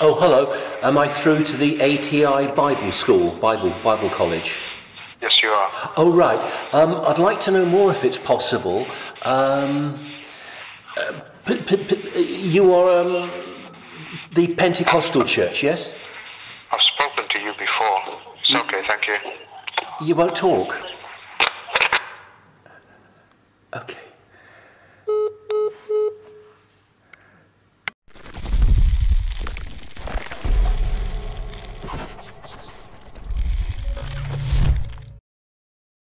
Oh, hello. Am I through to the ATI Bible School, Bible Bible College? Yes, you are. Oh, right. Um, I'd like to know more if it's possible. Um, uh, p- p- p- you are um, the Pentecostal church, yes? I've spoken to you before. It's okay, thank you. You won't talk? Okay.